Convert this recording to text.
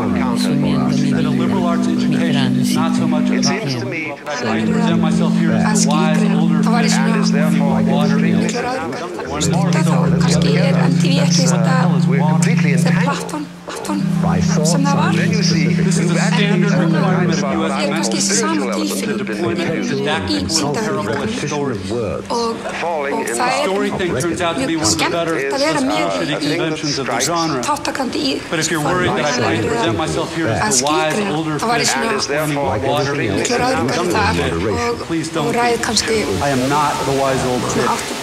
common counter for us. That a liberal arts education is not so much It seems to me I present myself here as a wise, older man, and is therefore One of the more important things that we have completely entangled plattform plattform sem það var Then you see, This is you've a actually standard turned the requirement lights of on. U.S. ég er kannski þessi sama Spiritual element tilfinning that has been deployment used. of í didactic síndarveruleikanum repetition of words. og, Falling og in það love. er Story thing turns out to be mjög one of the better skemmt að vera með shitty í conventions of the genre. þáttakandi í But if you're worried that I can present myself here að as the wise skilgreina older það var í And is svona therefore water completely miklar aðgar þar og, Please og don't. ræð kannski I am not the wise old svona tit. áttu